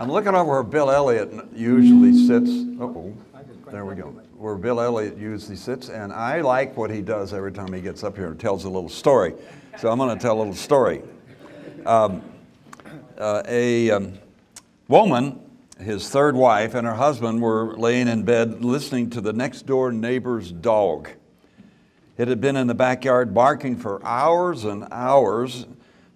I'm looking over where Bill Elliott usually sits. oh there we go. Where Bill Elliott usually sits, and I like what he does every time he gets up here and tells a little story. So I'm going to tell a little story. Um, uh, a um, woman, his third wife, and her husband were laying in bed listening to the next door neighbor's dog. It had been in the backyard barking for hours and hours.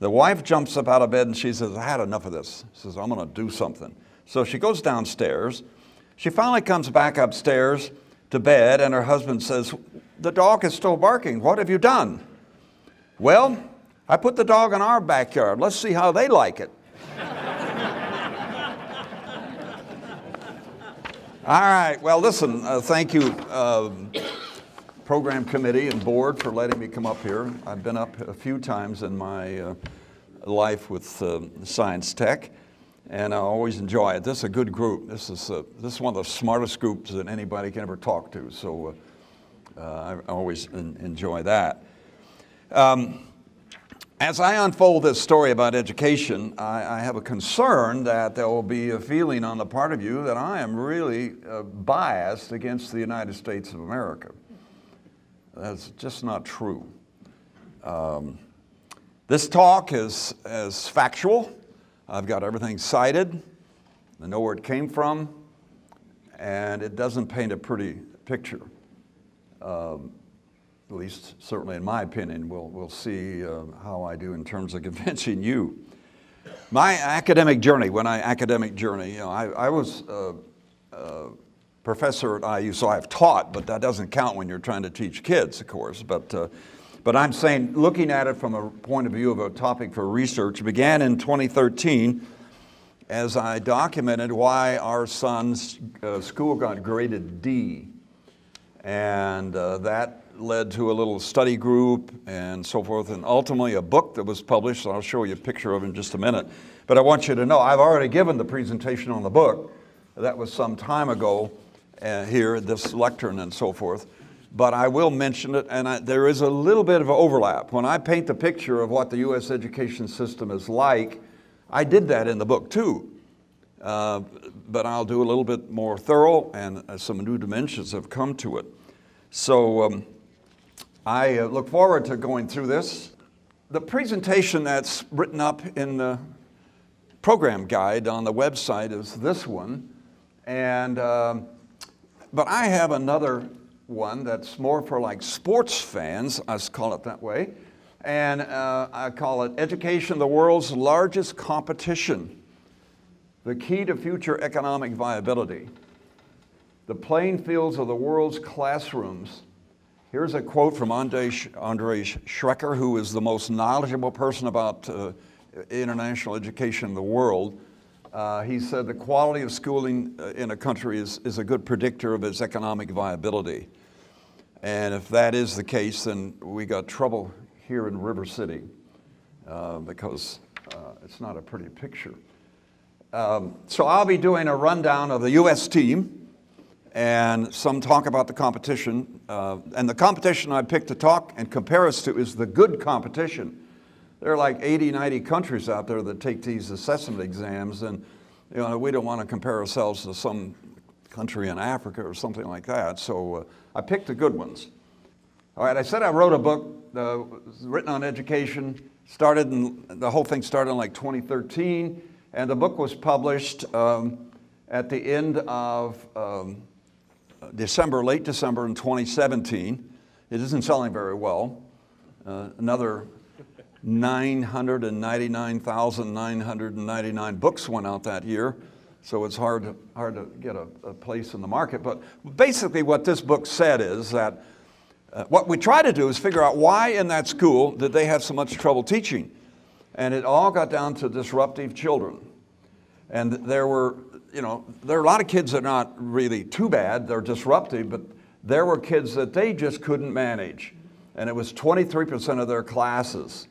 The wife jumps up out of bed and she says, I had enough of this. She says, I'm going to do something. So she goes downstairs. She finally comes back upstairs to bed, and her husband says, The dog is still barking. What have you done? Well, I put the dog in our backyard. Let's see how they like it. All right, well, listen, uh, thank you. Uh, program committee and board for letting me come up here. I've been up a few times in my uh, life with uh, science tech, and I always enjoy it. This is a good group. This is, a, this is one of the smartest groups that anybody can ever talk to, so uh, uh I always enjoy that. Um, as I unfold this story about education, I, I, have a concern that there will be a feeling on the part of you that I am really uh, biased against the United States of America. That's just not true. Um, this talk is, is factual. I've got everything cited. I know where it came from, and it doesn't paint a pretty picture. Um, at least, certainly in my opinion, we'll, we'll see uh, how I do in terms of convincing you. My academic journey, when I academic journey, you know, I, I was uh, uh, professor at IU, so I've taught, but that doesn't count when you're trying to teach kids, of course. But, uh, but I'm saying, looking at it from a point of view of a topic for research, began in 2013 as I documented why our son's uh, school got graded D. And uh, that led to a little study group and so forth, and ultimately a book that was published. I'll show you a picture of in just a minute. But I want you to know I've already given the presentation on the book. That was some time ago uh, here, this lectern and so forth. But I will mention it, and I, there is a little bit of overlap. When I paint the picture of what the U.S. education system is like, I did that in the book too. Uh, but I'll do a little bit more thorough, and uh, some new dimensions have come to it. So um, I uh, look forward to going through this. The presentation that's written up in the program guide on the website is this one. And um, but I have another one that's more for like sports fans, let's call it that way. And uh, I call it Education, the World's Largest Competition. The Key to Future Economic Viability. The playing fields of the world's classrooms. Here's a quote from Andre, Andre Schleicher, who is the most knowledgeable person about uh, international education in the world. Uh, he said the quality of schooling uh, in a country is, is a good predictor of its economic viability. And if that is the case, then we got trouble here in River City uh, because uh, it's not a pretty picture. Um, so I'll be doing a rundown of the U.S. team and some talk about the competition. Uh, and the competition I picked to talk and compare us to is the good competition there are like 80, 90 countries out there that take these assessment exams, and you know, we don't want to compare ourselves to some country in Africa or something like that. So uh, I picked the good ones. All right, I said I wrote a book uh, written on education. Started in, the whole thing started in like 2013, and the book was published um, at the end of um, December, late December in 2017. It isn't selling very well. Uh, another 999,999 books went out that year. So it's hard to, hard to get a, a, place in the market. But basically, what this book said is that uh, what we try to do is figure out why in that school did they have so much trouble teaching. And it all got down to disruptive children. And there were, you know, there are a lot of kids that are not really too bad, they're disruptive, but there were kids that they just couldn't manage. And it was 23% of their classes.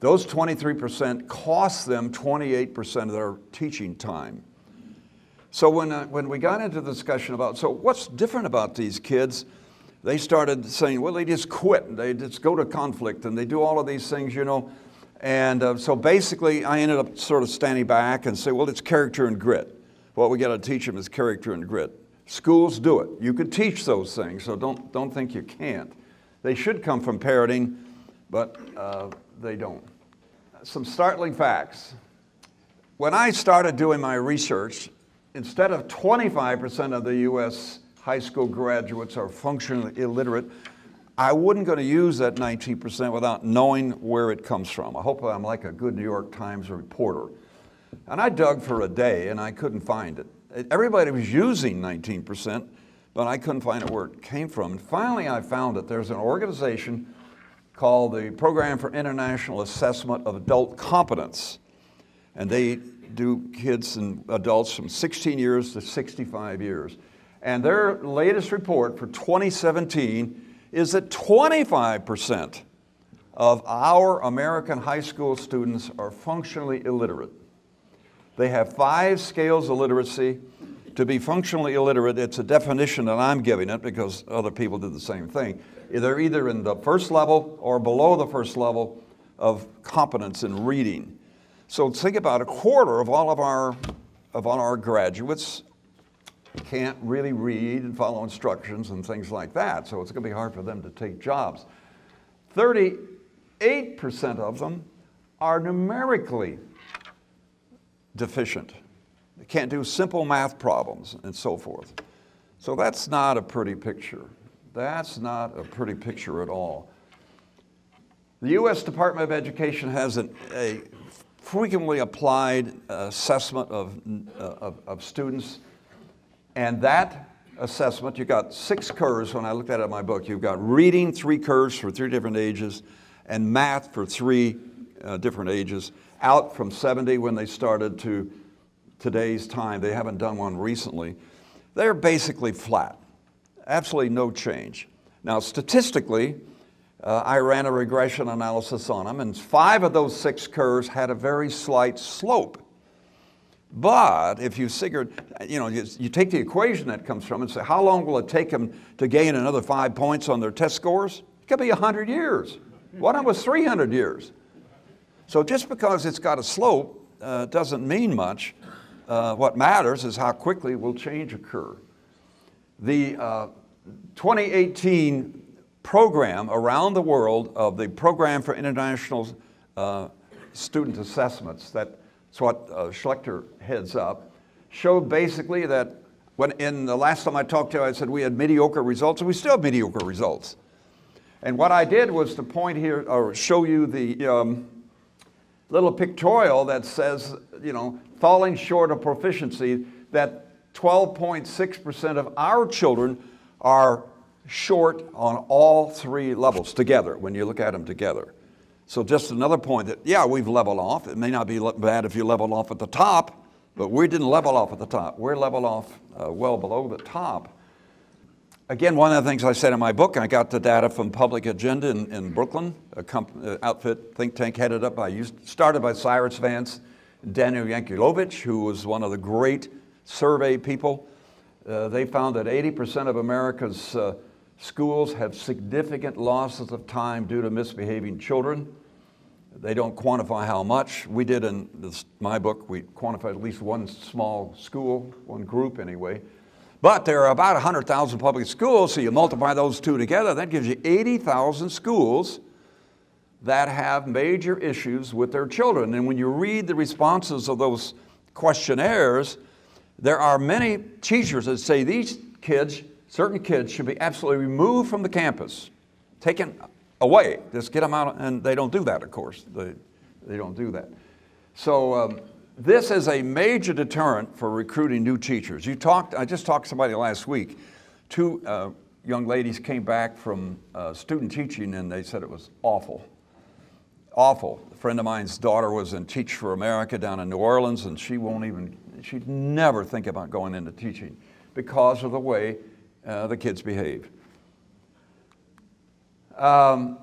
Those 23% cost them 28% of their teaching time. So when, uh, when we got into the discussion about, so what's different about these kids? They started saying, well, they just quit. And they just go to conflict and they do all of these things, you know. And uh, so basically, I ended up sort of standing back and say, well, it's character and grit. What we got to teach them is character and grit. Schools do it. You could teach those things, so don't, don't think you can't. They should come from parenting, but uh, they don't. Some startling facts. When I started doing my research, instead of 25% of the US high school graduates are functionally illiterate, I wasn't going to use that 19% without knowing where it comes from. I hope I'm like a good New York Times reporter. And I dug for a day and I couldn't find it. Everybody was using 19%, but I couldn't find it where it came from. And finally, I found it. There's an organization called the Program for International Assessment of Adult Competence. And they do kids and adults from 16 years to 65 years. And their latest report for 2017 is that 25% of our American high school students are functionally illiterate. They have five scales of literacy. To be functionally illiterate, it's a definition that I'm giving it because other people did the same thing. They're either in the first level or below the first level of competence in reading. So think about a quarter of all of our, of all our graduates can't really read and follow instructions and things like that. So it's going to be hard for them to take jobs. 38% of them are numerically deficient. They can't do simple math problems and so forth. So that's not a pretty picture. That's not a pretty picture at all. The U.S. Department of Education has an, a frequently applied assessment of, uh, of, of, students, and that assessment, you've got six curves when I looked at it in my book. You've got reading, three curves for three different ages, and math for three uh, different ages out from 70 when they started to today's time. They haven't done one recently. They're basically flat, absolutely no change. Now, statistically, uh, I ran a regression analysis on them, and five of those six curves had a very slight slope. But if you figured, you know, you, you, take the equation that comes from and say, how long will it take them to gain another five points on their test scores? It could be 100 years. What if it was 300 years? So just because it's got a slope uh, doesn't mean much. Uh, what matters is how quickly will change occur. The uh, 2018 program around the world of the Program for International uh, Student Assessments, that's what uh, Schleicher heads up, showed basically that when in the last time I talked to you, I said we had mediocre results, and we still have mediocre results. And what I did was to point here, or show you the, um, little pictorial that says, you know, falling short of proficiency, that 12.6% of our children are short on all three levels together when you look at them together. So just another point that, yeah, we've leveled off. It may not be bad if you leveled off at the top, but we didn't level off at the top. We're leveled off uh, well below the top. Again, one of the things I said in my book, I got the data from Public Agenda in, in Brooklyn, a uh, outfit, think tank headed up by, started by Cyrus Vance, Daniel Yankelovich, who was one of the great survey people. Uh, they found that 80% of America's uh, schools have significant losses of time due to misbehaving children. They don't quantify how much. We did in this, my book, we quantified at least one small school, one group anyway, but there are about 100,000 public schools, so you multiply those two together, that gives you 80,000 schools that have major issues with their children. And when you read the responses of those questionnaires, there are many teachers that say these kids, certain kids, should be absolutely removed from the campus, taken away, just get them out, and they don't do that, of course. They, they don't do that. So, um, this is a major deterrent for recruiting new teachers. You talked, I just talked to somebody last week. Two uh, young ladies came back from uh, student teaching and they said it was awful. Awful. A friend of mine's daughter was in Teach for America down in New Orleans and she won't even, she'd never think about going into teaching because of the way uh, the kids behave. Um,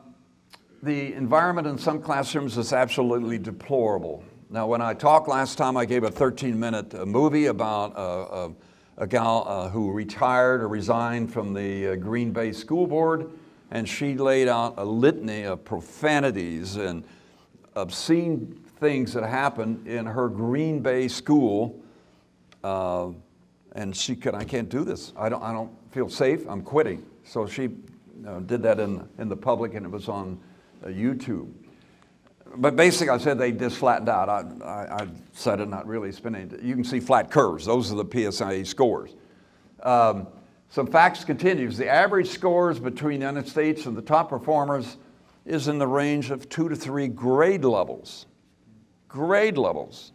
the environment in some classrooms is absolutely deplorable. Now, when I talked last time, I gave a 13 minute uh, movie about a gal uh, who retired or resigned from the uh, Green Bay School Board, and she laid out a litany of profanities and obscene things that happened in her Green Bay school. Uh, and she could, I can't do this. I don't, I don't feel safe. I'm quitting. So she uh, did that in, in the public and it was on uh, YouTube. But basically, I said they just flattened out. I, I, I said it, not really spinning. You can see flat curves. Those are the PSIE scores. Um, some facts continues. The average scores between the United States and the top performers is in the range of two to three grade levels. Grade levels.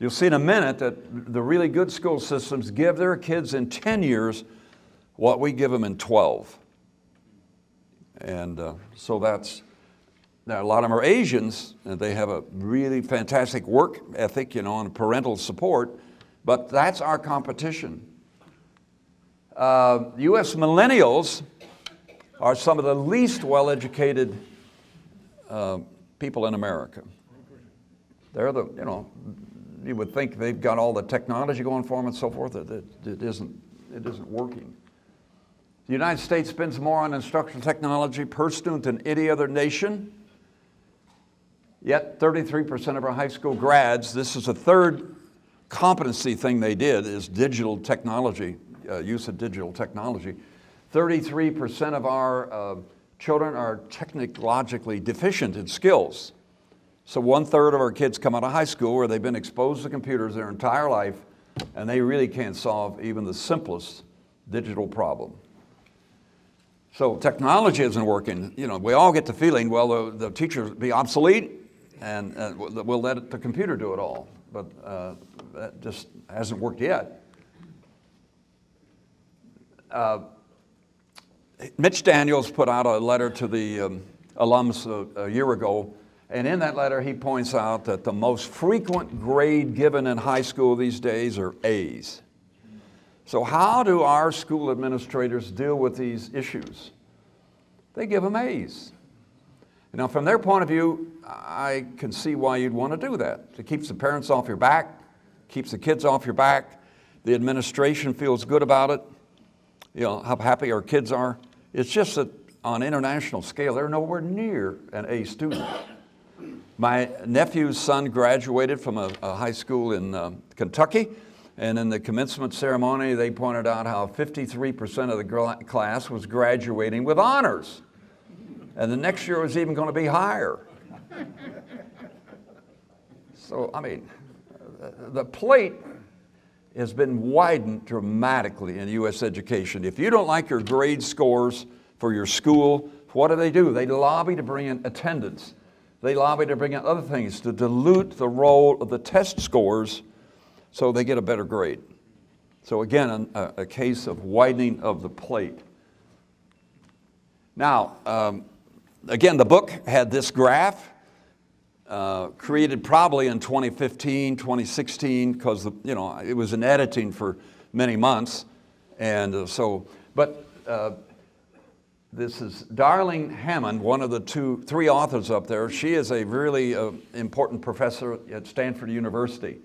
You'll see in a minute that the really good school systems give their kids in 10 years what we give them in 12. And uh, so that's, now a lot of them are Asians, and they have a really fantastic work ethic, you know, and parental support, but that's our competition. Uh, U.S. millennials are some of the least well-educated uh, people in America. They're the, you know, you would think they've got all the technology going for them and so forth. It, it, it, isn't, it isn't working. The United States spends more on instructional technology per student than any other nation. Yet 33% of our high school grads, this is a third competency thing they did, is digital technology, uh, use of digital technology. 33% of our uh, children are technologically deficient in skills. So one third of our kids come out of high school where they've been exposed to computers their entire life and they really can't solve even the simplest digital problem. So technology isn't working. You know, we all get the feeling, well, the, the teacher will be obsolete and uh, we'll let the computer do it all. But uh, that just hasn't worked yet. Uh, Mitch Daniels put out a letter to the um, alums a, a year ago, and in that letter he points out that the most frequent grade given in high school these days are A's. So how do our school administrators deal with these issues? They give them A's. Now, from their point of view, I can see why you'd want to do that. It keeps the parents off your back, keeps the kids off your back. The administration feels good about it. You know, how happy our kids are. It's just that on international scale, they're nowhere near an A student. My nephew's son graduated from a, a high school in uh, Kentucky, and in the commencement ceremony, they pointed out how 53% of the class was graduating with honors. And the next year was even going to be higher. so, I mean, the plate has been widened dramatically in U.S. education. If you don't like your grade scores for your school, what do they do? They lobby to bring in attendance. They lobby to bring in other things to dilute the role of the test scores so they get a better grade. So again, a, a case of widening of the plate. Now, um, again, the book had this graph uh, created probably in 2015, 2016, because you know it was in editing for many months, and uh, so. But uh, this is Darling Hammond, one of the two, three authors up there. She is a really uh, important professor at Stanford University.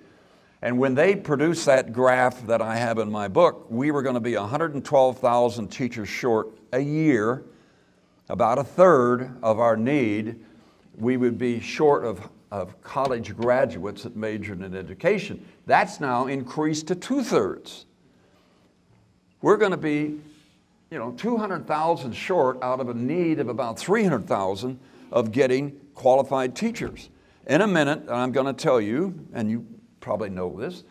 And when they produced that graph that I have in my book, we were going to be 112,000 teachers short a year, about a third of our need we would be short of, of college graduates that majored in education. That's now increased to two thirds. We're going to be, you know, 200,000 short out of a need of about 300,000 of getting qualified teachers. In a minute, I'm going to tell you, and you probably know this,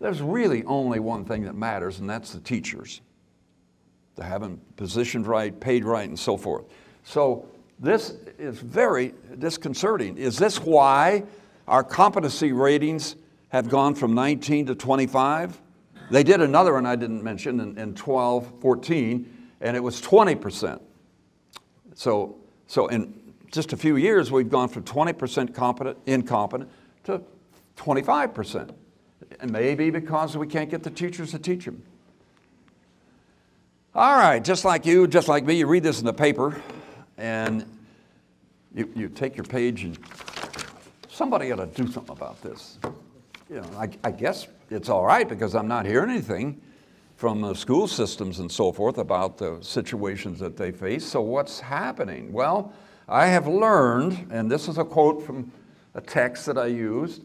there's really only one thing that matters, and that's the teachers. To have them positioned right, paid right, and so forth. So this is very disconcerting. Is this why our competency ratings have gone from 19 to 25? They did another one I didn't mention in, in 12, 14, and it was 20%. So, so in just a few years, we've gone from 20% competent, incompetent to 25%. And maybe because we can't get the teachers to teach them. All right, just like you, just like me, you read this in the paper and you, you take your page and somebody ought to do something about this. You know, I, I guess it's all right because I'm not hearing anything from the school systems and so forth about the situations that they face. So what's happening? Well, I have learned, and this is a quote from a text that I used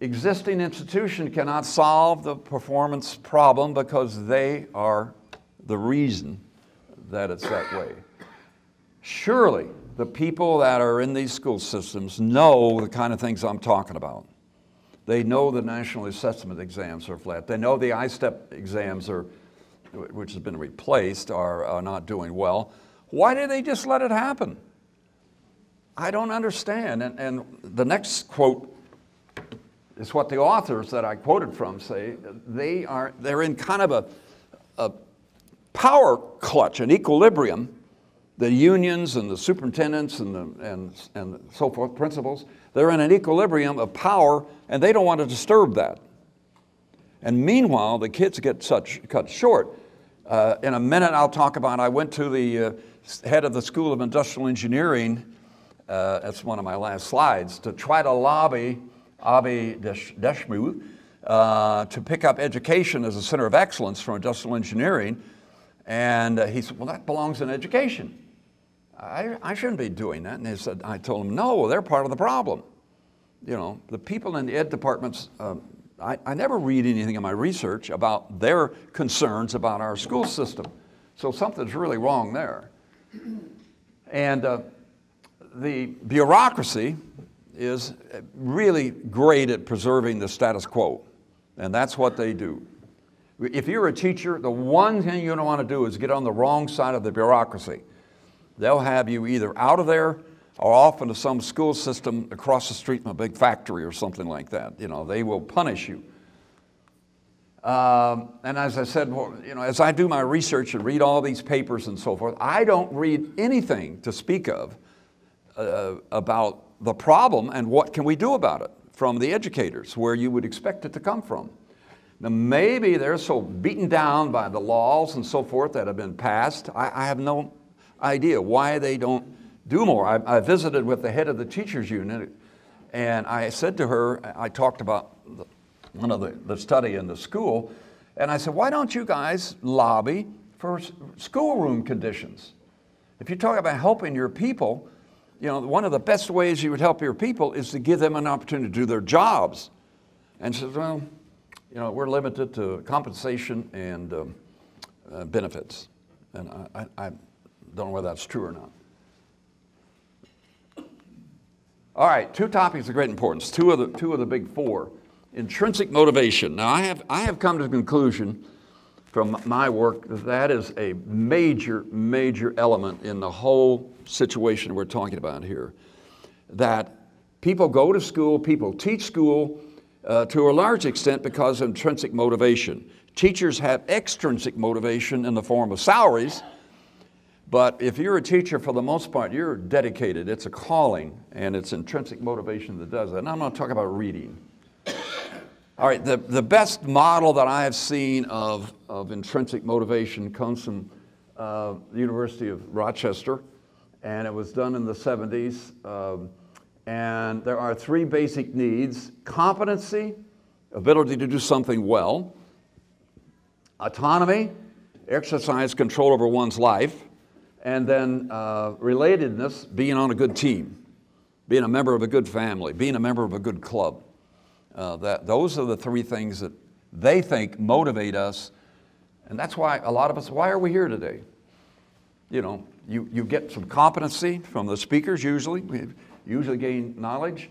existing institution cannot solve the performance problem because they are the reason that it's that way. Surely the people that are in these school systems know the kind of things I'm talking about. They know the national assessment exams are flat. They know the I-STEP exams are, which has been replaced, are, are not doing well. Why did they just let it happen? I don't understand. And, and the next quote is what the authors that I quoted from say. They are, they're in kind of a, a power clutch, an equilibrium. The unions and the superintendents and, the, and, and so forth, principals, they're in an equilibrium of power and they don't want to disturb that. And meanwhile, the kids get such cut short. Uh, in a minute, I'll talk about. I went to the uh, head of the School of Industrial Engineering. Uh, that's one of my last slides to try to lobby Avi Deshmukh uh, to pick up education as a center of excellence for industrial engineering. And uh, he said, "Well, that belongs in education. I, I shouldn't be doing that." And they said, "I told them, no, they're part of the problem." you know, the people in the ed departments, uh, I, I, never read anything in my research about their concerns about our school system. So something's really wrong there. And uh, the bureaucracy is really great at preserving the status quo, and that's what they do. If you're a teacher, the one thing you don't want to do is get on the wrong side of the bureaucracy. They'll have you either out of there or off into some school system across the street from a big factory or something like that. You know, they will punish you. Um, and as I said, you know, as I do my research and read all these papers and so forth, I don't read anything to speak of uh, about the problem and what can we do about it from the educators, where you would expect it to come from. Now, maybe they're so beaten down by the laws and so forth that have been passed. I, I have no idea why they don't do more. I, I, visited with the head of the teachers union, and I said to her, I talked about the, one of the, the study in the school, and I said, why don't you guys lobby for schoolroom conditions? If you talk about helping your people, you know, one of the best ways you would help your people is to give them an opportunity to do their jobs. And she said, well, you know, we're limited to compensation and um, uh, benefits. And I, I don't know whether that's true or not. All right, two topics of great importance, two of the, two of the big four. Intrinsic motivation. Now, I have, I have come to the conclusion from my work that that is a major, major element in the whole situation we're talking about here. That people go to school, people teach school uh, to a large extent because of intrinsic motivation. Teachers have extrinsic motivation in the form of salaries but if you're a teacher, for the most part, you're dedicated. It's a calling, and it's intrinsic motivation that does it. And I'm not talking about reading. All right, the, the best model that I have seen of, of intrinsic motivation comes from uh, the University of Rochester, and it was done in the 70s. Um, and there are three basic needs competency, ability to do something well, autonomy, exercise control over one's life, and then uh, relatedness, being on a good team, being a member of a good family, being a member of a good club. Uh, that, those are the three things that they think motivate us. And that's why a lot of us, why are we here today? You know, you, you get some competency from the speakers usually. We usually gain knowledge.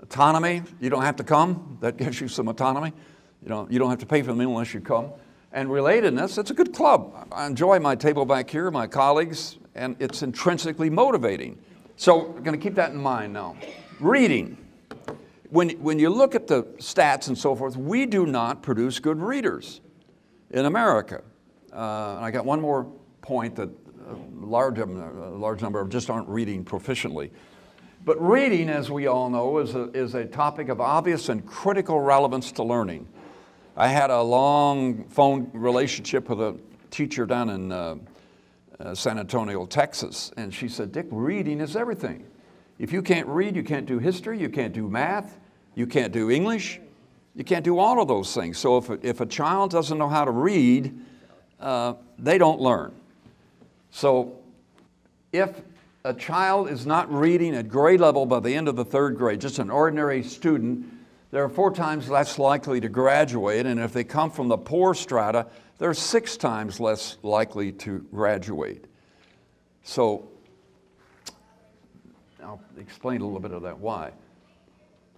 Autonomy, you don't have to come. That gives you some autonomy. You know, you don't have to pay for the meal unless you come and relatedness, it's a good club. I enjoy my table back here, my colleagues, and it's intrinsically motivating. So we're going to keep that in mind now. Reading. When, when you look at the stats and so forth, we do not produce good readers in America. Uh, I got one more point that a large, a large number of just aren't reading proficiently. But reading, as we all know, is a, is a topic of obvious and critical relevance to learning. I had a long phone relationship with a teacher down in uh, uh, San Antonio, Texas, and she said, Dick, reading is everything. If you can't read, you can't do history, you can't do math, you can't do English, you can't do all of those things. So if a, if a child doesn't know how to read, uh, they don't learn. So if a child is not reading at grade level by the end of the third grade, just an ordinary student, they're four times less likely to graduate. And if they come from the poor strata, they're six times less likely to graduate. So I'll explain a little bit of that why.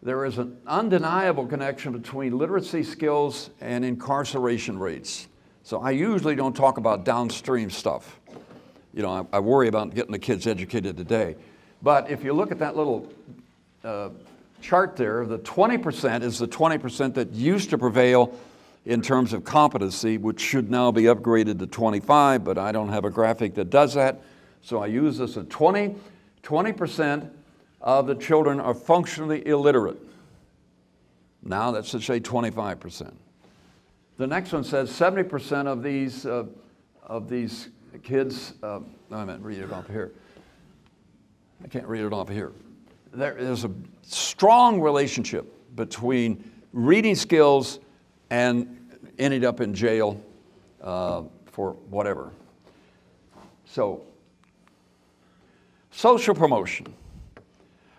There is an undeniable connection between literacy skills and incarceration rates. So I usually don't talk about downstream stuff. You know, I, I worry about getting the kids educated today. But if you look at that little uh, chart there, the 20% is the 20% that used to prevail in terms of competency, which should now be upgraded to 25, but I don't have a graphic that does that. So I use this at 20. 20% of the children are functionally illiterate. Now that's to say 25%. The next one says 70% of these, uh, of these kids, uh, I meant read it off here. I can't read it off here. There is a strong relationship between reading skills and ended up in jail uh, for whatever. So, social promotion.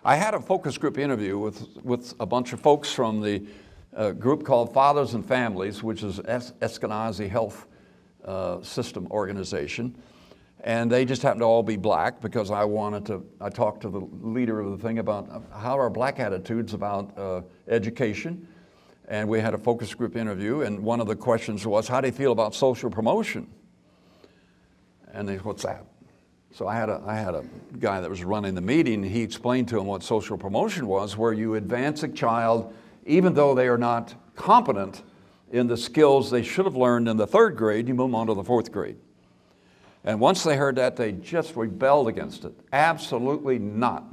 I had a focus group interview with, with a bunch of folks from the uh, group called Fathers and Families, which is es- Eskenazi Health uh, System Organization. And they just happened to all be black because I wanted to, I talked to the leader of the thing about how are black attitudes about uh, education. And we had a focus group interview, and one of the questions was, How do you feel about social promotion? And they, What's that? So I had, a, I had a guy that was running the meeting, he explained to him what social promotion was, where you advance a child even though they are not competent in the skills they should have learned in the third grade, you move on to the fourth grade. And once they heard that, they just rebelled against it. Absolutely not.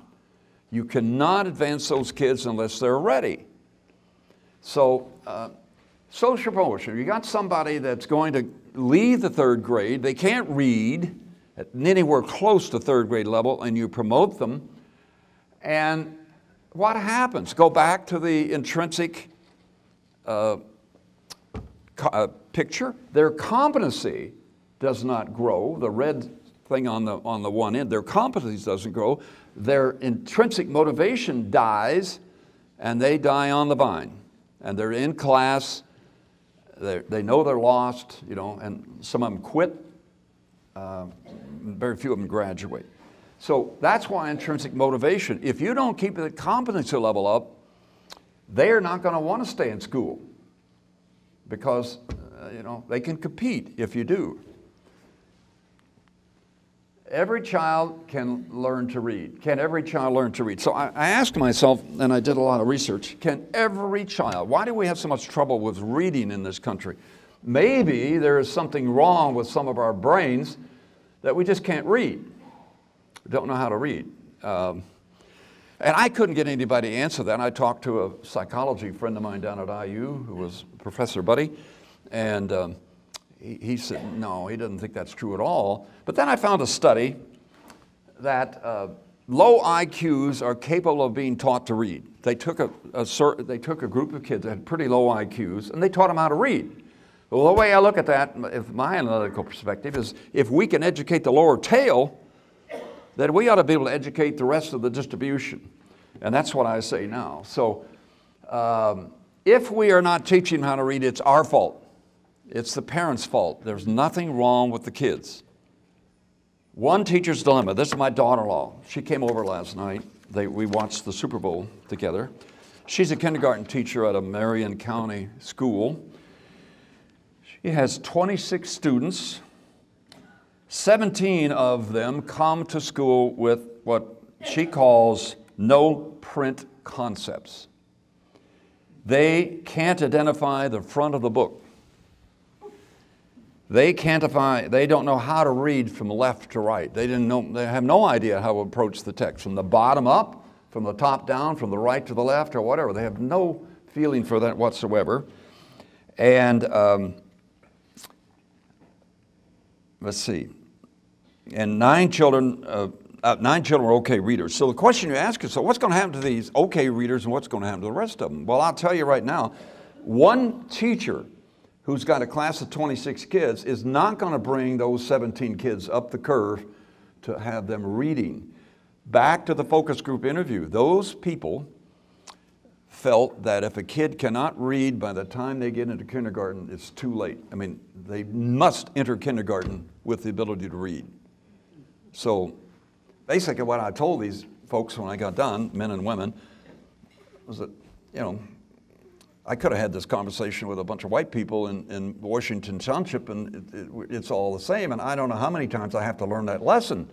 You cannot advance those kids unless they're ready. So, uh, social promotion, you got somebody that's going to leave the third grade, they can't read at anywhere close to third grade level, and you promote them. And what happens? Go back to the intrinsic uh, uh, picture. Their competency does not grow. The red thing on the, on the one end, their competence doesn't grow. Their intrinsic motivation dies, and they die on the vine. And they're in class, They they know they're lost, you know, and some of them quit. Uh, very few of them graduate. So that's why intrinsic motivation. If you don't keep the competency level up, they're not going to want to stay in school because, uh, you know, they can compete if you do. Every child can learn to read. Can every child learn to read? So I, I, asked myself, and I did a lot of research, can every child, why do we have so much trouble with reading in this country? Maybe there is something wrong with some of our brains that we just can't read, don't know how to read. Um, and I couldn't get anybody to answer that. I talked to a psychology friend of mine down at IU who was Professor Buddy, and um, he, he, said, no, he doesn't think that's true at all. But then I found a study that uh, low IQs are capable of being taught to read. They took a, a, they took a group of kids that had pretty low IQs and they taught them how to read. Well, the way I look at that, if my analytical perspective, is if we can educate the lower tail, then we ought to be able to educate the rest of the distribution. And that's what I say now. So um, if we are not teaching how to read, it's our fault. It's the parents' fault. There's nothing wrong with the kids. One teacher's dilemma. This is my daughter in law. She came over last night. They, we watched the Super Bowl together. She's a kindergarten teacher at a Marion County school. She has 26 students. 17 of them come to school with what she calls no print concepts. They can't identify the front of the book. They can't identify, they don't know how to read from left to right. They, didn't know, they have no idea how to approach the text from the bottom up, from the top down, from the right to the left, or whatever. They have no feeling for that whatsoever. And um, let's see, and nine children uh, uh, nine children are okay readers. So the question you ask is, so what's going to happen to these okay readers and what's going to happen to the rest of them? Well, I'll tell you right now, one teacher who's got a class of 26 kids is not going to bring those 17 kids up the curve to have them reading. back to the focus group interview. Those people felt that if a kid cannot read by the time they get into kindergarten, it's too late. I mean, they must enter kindergarten with the ability to read. So basically, what I told these folks when I got done, men and women, was that, you know, I could have had this conversation with a bunch of white people in, in Washington Township, and it, it, it's all the same. And I don't know how many times I have to learn that lesson.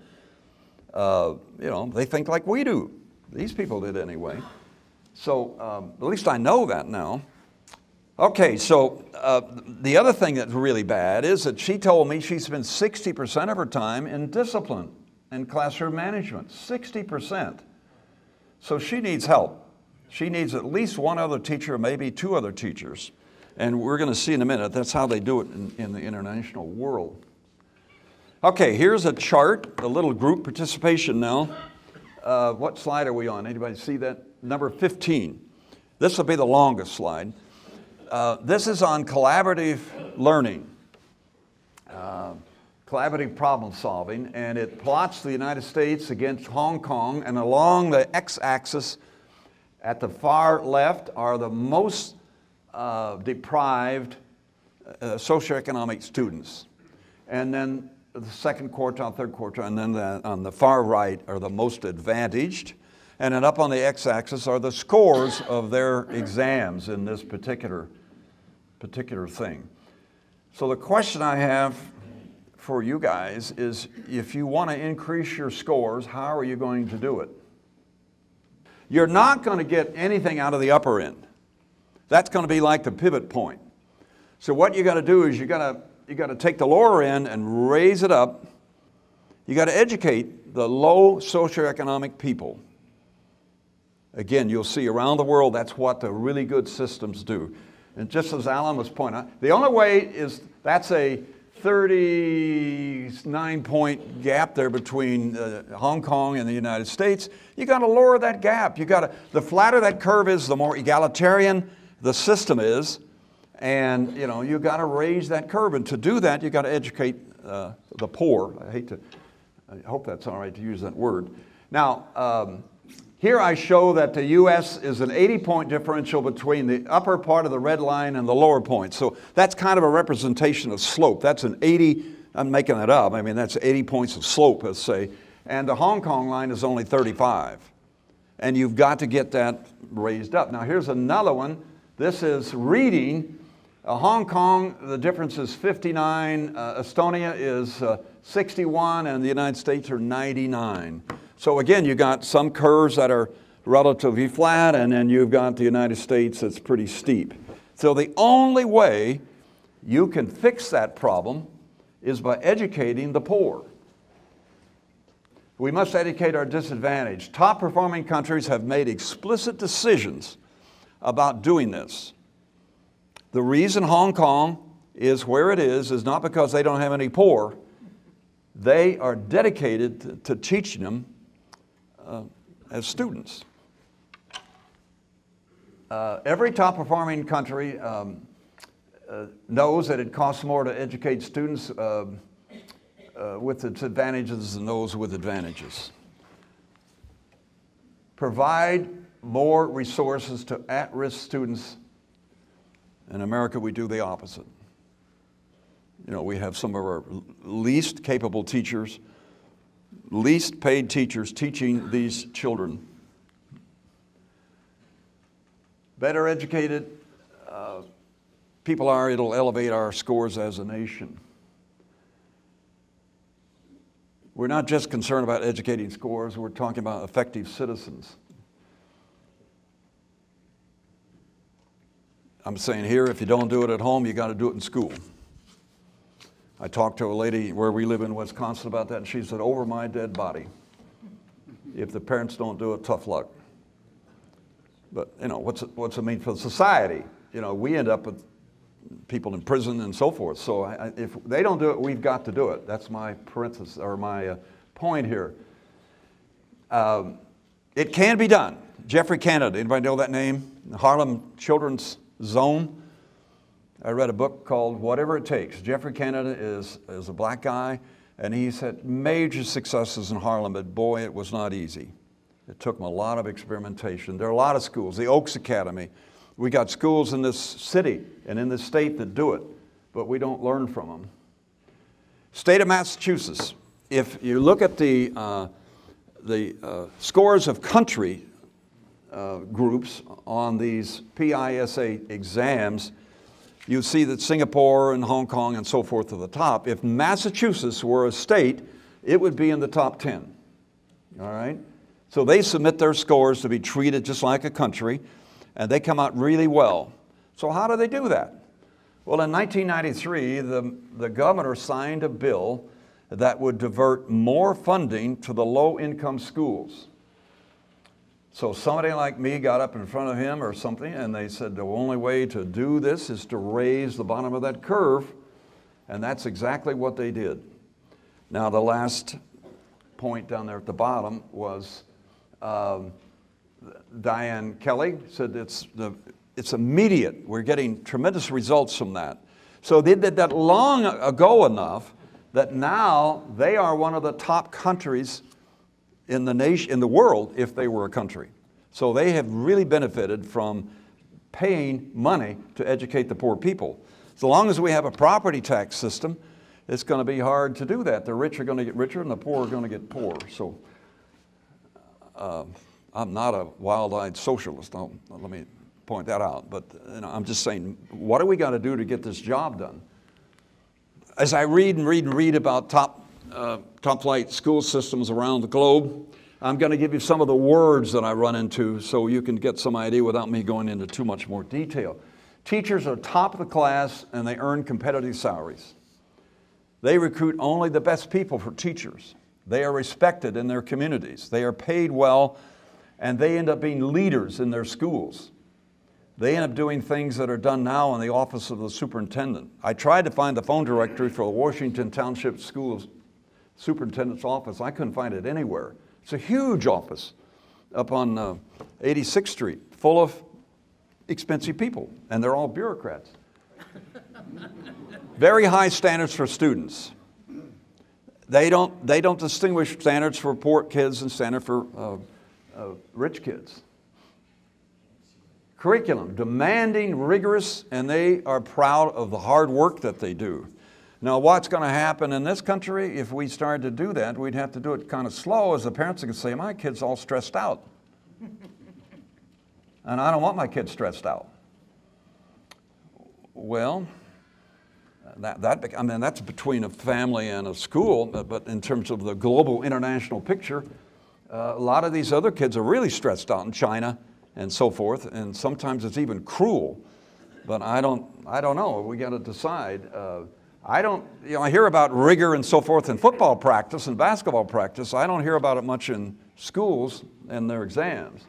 Uh, you know, they think like we do. These people did anyway. So um, at least I know that now. Okay, so uh, the other thing that's really bad is that she told me she spends 60% of her time in discipline and classroom management. 60%. So she needs help. She needs at least one other teacher, maybe two other teachers. And we're going to see in a minute, that's how they do it in, in the international world. Okay, here's a chart, a little group participation now. Uh, what slide are we on? Anybody see that? Number 15. This will be the longest slide. Uh, this is on collaborative learning, uh, collaborative problem solving, and it plots the United States against Hong Kong, and along the x-axis at the far left are the most uh, deprived uh, socioeconomic students. And then the second quartile, third quartile, and then the, on the far right are the most advantaged. And then up on the x-axis are the scores of their exams in this particular, particular thing. So the question I have for you guys is if you want to increase your scores, how are you going to do it? You're not going to get anything out of the upper end. That's going to be like the pivot point. So what you got to do is you got to you got to take the lower end and raise it up. You got to educate the low socioeconomic people. Again, you'll see around the world that's what the really good systems do. And just as Alan was pointing out, the only way is that's a 39 point gap there between uh, Hong Kong and the United States. You got to lower that gap. You got to, the flatter that curve is, the more egalitarian the system is. And you know, you got to raise that curve. And to do that, you got to educate uh, the poor. I hate to, I hope that's all right to use that word. Now, um, here I show that the US is an 80 point differential between the upper part of the red line and the lower point. So that's kind of a representation of slope. That's an 80, I'm making that up, I mean that's 80 points of slope, let's say. And the Hong Kong line is only 35. And you've got to get that raised up. Now here's another one. This is reading. Uh, Hong Kong, the difference is 59. Uh, Estonia is uh, 61, and the United States are 99. So again, you got some curves that are relatively flat, and then you've got the United States that's pretty steep. So the only way you can fix that problem is by educating the poor. We must educate our disadvantaged. Top performing countries have made explicit decisions about doing this. The reason Hong Kong is where it is is not because they don't have any poor. They are dedicated to, to teaching them uh, as students. Uh, every top performing country um, uh, knows that it costs more to educate students uh, uh, with its advantages than those with advantages. Provide more resources to at risk students. In America, we do the opposite. You know, we have some of our least capable teachers least paid teachers teaching these children. Better educated uh, people are, it'll elevate our scores as a nation. We're not just concerned about educating scores, we're talking about effective citizens. I'm saying here, if you don't do it at home, you got to do it in school. I talked to a lady where we live in Wisconsin about that, and she said, Over my dead body. If the parents don't do it, tough luck. But, you know, what's it, what's it mean for society? You know, we end up with people in prison and so forth. So I, if they don't do it, we've got to do it. That's my parenthesis or my uh, point here. Um, it can be done. Geoffrey Canada, anybody know that name? Harlem Children's Zone. I read a book called Whatever It Takes. Geoffrey Canada is, is a black guy And he's had major successes in Harlem, but boy, it was not easy. It took him a lot of experimentation. There are a lot of schools, the Oaks Academy. We got schools in this city and in this state that do it, but we don't learn from them. State of Massachusetts, if you look at the, uh, the uh, scores of country uh, groups on these PISA exams, you see that Singapore and Hong Kong and so forth are the top. If Massachusetts were a state, it would be in the top 10. All right? So they submit their scores to be treated just like a country, and they come out really well. So, how do they do that? Well, in 1993, the, the governor signed a bill that would divert more funding to the low income schools. So somebody like me got up in front of him or something, and they said the only way to do this is to raise the bottom of that curve, and that's exactly what they did. Now, the last point down there at the bottom was um, Diane Kelly said it's, the, it's immediate. We're getting tremendous results from that. So they did that long ago enough that now they are one of the top countries in the nation, in the world if they were a country. So they have really benefited from paying money to educate the poor people. So long as we have a property tax system, it's going to be hard to do that. The rich are going to get richer and the poor are going to get poorer. So uh, I'm not a wild-eyed socialist. I'll, let me point that out. But you know, I'm just saying, what do we got to do to get this job done? As I read and read and read about top uh, top flight school systems around the globe. I'm going to give you some of the words that I run into so you can get some idea without me going into too much more detail. Teachers are top of the class and they earn competitive salaries. They recruit only the best people for teachers. They are respected in their communities. They are paid well and they end up being leaders in their schools. They end up doing things that are done now in the office of the superintendent. I tried to find the phone directory for the Washington Township Schools superintendent's office. I couldn't find it anywhere. It's a huge office up on uh, 86th Street, full of expensive people, and they're all bureaucrats. Very high standards for students. They don't, they don't distinguish standards for poor kids and standards for uh, uh, rich kids. Curriculum, demanding, rigorous, and they are proud of the hard work that they do. Now, what's going to happen in this country if we started to do that? We'd have to do it kind of slow, as the parents can say, My kid's all stressed out. and I don't want my kids stressed out. Well, that, that, I mean, that's between a family and a school, but in terms of the global international picture, uh, a lot of these other kids are really stressed out in China and so forth, and sometimes it's even cruel. But I don't, I don't know. We got to decide. Uh, I don't, you know, I hear about rigor and so forth in football practice and basketball practice. I don't hear about it much in schools and their exams.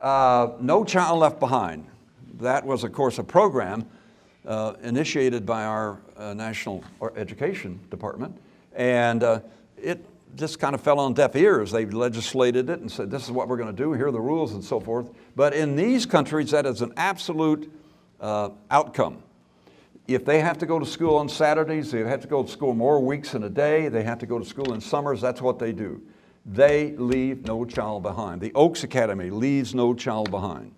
Uh, no Child Left Behind. That was, of course, a program uh, initiated by our uh, National Education Department. And uh, it just kind of fell on deaf ears. They legislated it and said, this is what we're going to do, here are the rules and so forth. But in these countries, that is an absolute uh, outcome if they have to go to school on Saturdays, they have to go to school more weeks in a day, they have to go to school in summers, that's what they do. They leave no child behind. The Oaks Academy leaves no child behind.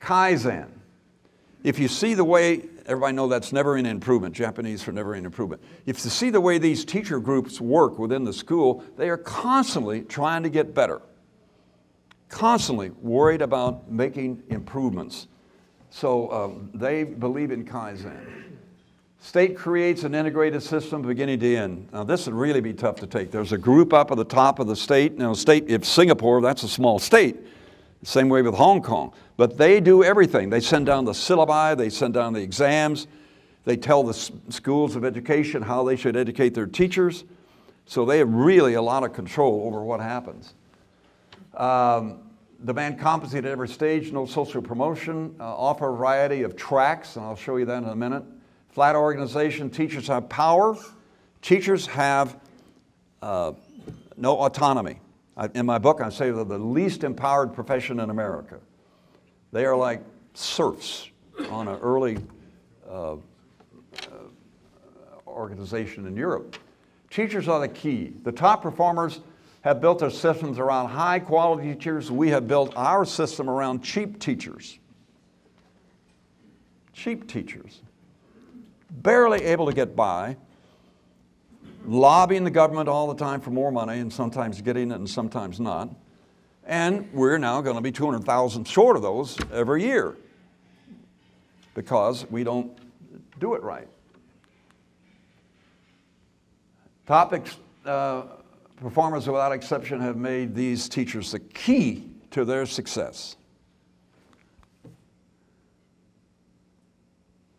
Kaizen. If you see the way, everybody know that's never in improvement, Japanese for never in improvement. If you see the way these teacher groups work within the school, they are constantly trying to get better, constantly worried about making improvements. So um, they believe in Kaizen. State creates an integrated system beginning to end. Now, this would really be tough to take. There's a group up at the top of the state. Now, state, if Singapore, that's a small state. Same way with Hong Kong. But they do everything. They send down the syllabi, they send down the exams, they tell the schools of education how they should educate their teachers. So they have really a lot of control over what happens. Um, demand competency at every stage, no social promotion, uh, offer a variety of tracks, and I'll show you that in a minute. Flat organization, teachers have power, teachers have uh, no autonomy. I, in my book, I say they're the least empowered profession in America. They are like serfs on an early uh, organization in Europe. Teachers are the key. The top performers have built their systems around high quality teachers. We have built our system around cheap teachers. Cheap teachers. Barely able to get by, lobbying the government all the time for more money and sometimes getting it and sometimes not. And we're now going to be 200,000 short of those every year because we don't do it right. Topics, uh, performers without exception have made these teachers the key to their success.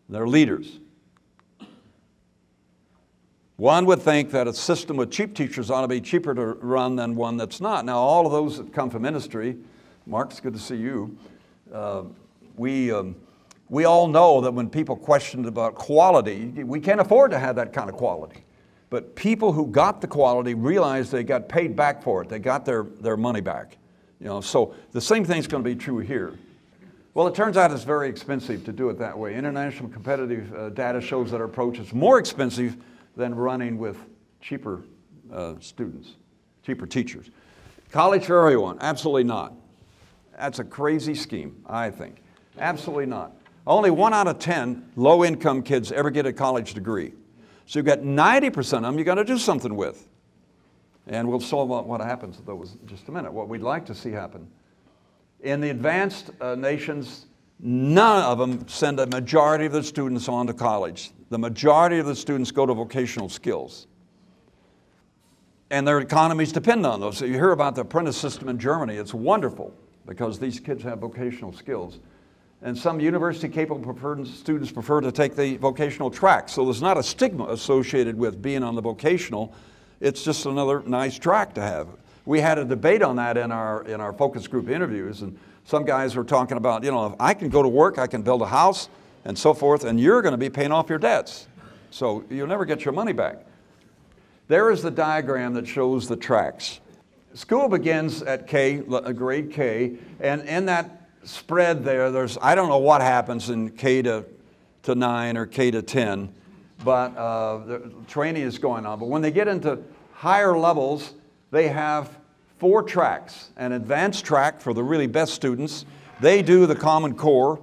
They're leaders. One would think that a system with cheap teachers ought to be cheaper to run than one that's not. Now, all of those that come from industry, Mark, it's good to see you. Uh, we, um, we all know that when people question about quality, we can't afford to have that kind of quality. But people who got the quality realized they got paid back for it. They got their, their money back. You know, so the same thing's going to be true here. Well, it turns out it's very expensive to do it that way. International competitive uh, data shows that our approach is more expensive than running with cheaper uh, students, cheaper teachers. College for everyone, absolutely not. That's a crazy scheme, I think. Absolutely not. Only one out of 10 low income kids ever get a college degree. So you've got 90% of them you've got to do something with. And we'll solve what happens with those in just a minute, what we'd like to see happen. In the advanced uh, nations, none of them send a majority of the students on to college. The majority of the students go to vocational skills. And their economies depend on those. So you hear about the apprentice system in Germany. It's wonderful because these kids have vocational skills. And some university capable students prefer to take the vocational track. So there's not a stigma associated with being on the vocational. It's just another nice track to have. We had a debate on that in our, in our focus group interviews. And some guys were talking about, you know, if I can go to work, I can build a house, and so forth, and you're going to be paying off your debts. So you'll never get your money back. There is the diagram that shows the tracks. School begins at K, grade K, and in that spread there, there's, I don't know what happens in K to, to 9 or K to 10, but uh, the training is going on. But when they get into higher levels, they have four tracks. An advanced track for the really best students. They do the Common Core,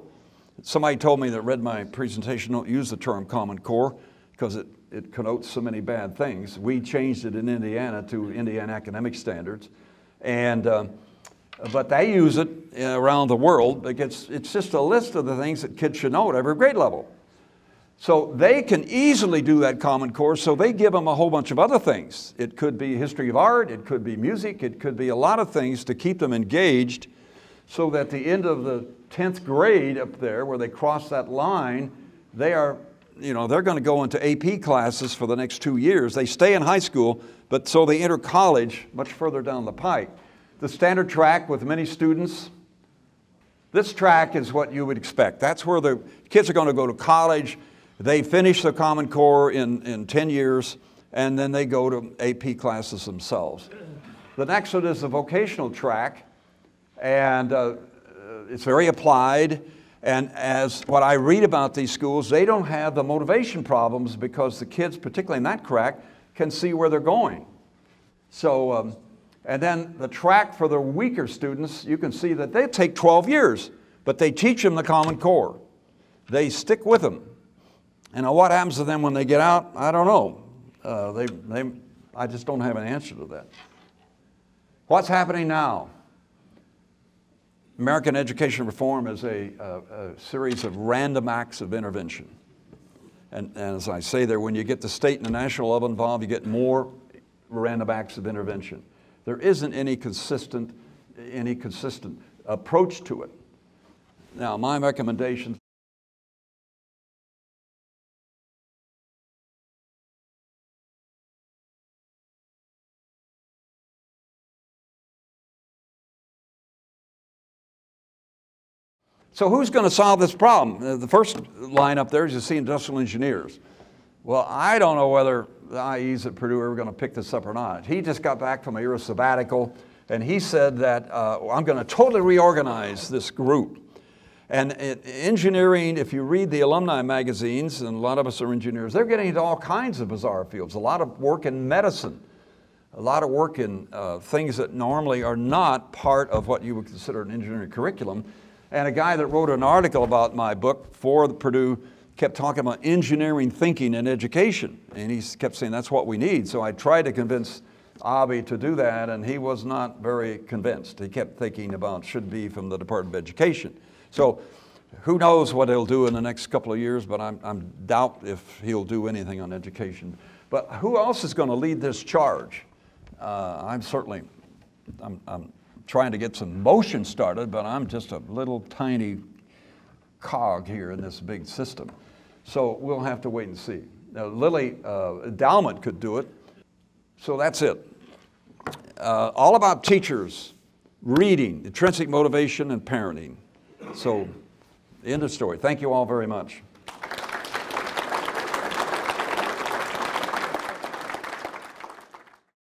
Somebody told me that read my presentation, don't use the term Common Core because it, it connotes so many bad things. We changed it in Indiana to Indiana academic standards. And, uh, but they use it uh, around the world. It's, it's just a list of the things that kids should know at every grade level. So they can easily do that Common Core, so they give them a whole bunch of other things. It could be history of art, it could be music, it could be a lot of things to keep them engaged so that the end of the 10th grade up there where they cross that line, they are, you know, they're going to go into AP classes for the next two years. They stay in high school, but so they enter college much further down the pike. The standard track with many students, this track is what you would expect. That's where the kids are going to go to college. They finish the Common Core in, in 10 years, and then they go to AP classes themselves. The next one is the vocational track, and uh, it's very applied. And as what I read about these schools, they don't have the motivation problems because the kids, particularly in that track, can see where they're going. So, um, and then the track for the weaker students, you can see that they take 12 years, but they teach them the Common Core. They stick with them. And what happens to them when they get out, I don't know. Uh, they, they, I just don't have an answer to that. What's happening now? American education reform is a, a, a, series of random acts of intervention. And, and, as I say there, when you get the state and the national level involved, you get more random acts of intervention. There isn't any consistent, any consistent approach to it. Now, my recommendation So who's going to solve this problem? Uh, the first line up there is you see industrial engineers. Well, I don't know whether the IEs at Purdue are going to pick this up or not. He just got back from a year of sabbatical, and he said that uh, I'm going to totally reorganize this group. And engineering, if you read the alumni magazines, and a lot of us are engineers, they're getting into all kinds of bizarre fields. A lot of work in medicine, a lot of work in uh, things that normally are not part of what you would consider an engineering curriculum. And a guy that wrote an article about my book for the Purdue kept talking about engineering thinking in education. And he kept saying that's what we need. So I tried to convince Avi to do that, and he was not very convinced. He kept thinking about should be from the Department of Education. So who knows what he'll do in the next couple of years, but I'm, I'm doubt if he'll do anything on education. But who else is going to lead this charge? Uh, I'm certainly, I'm, I'm trying to get some motion started, but I'm just a little tiny cog here in this big system. So we'll have to wait and see. Now, Lilly uh, Endowment could do it. So that's it. Uh, all about teachers, reading, intrinsic motivation, and parenting. So, end of story. Thank you all very much.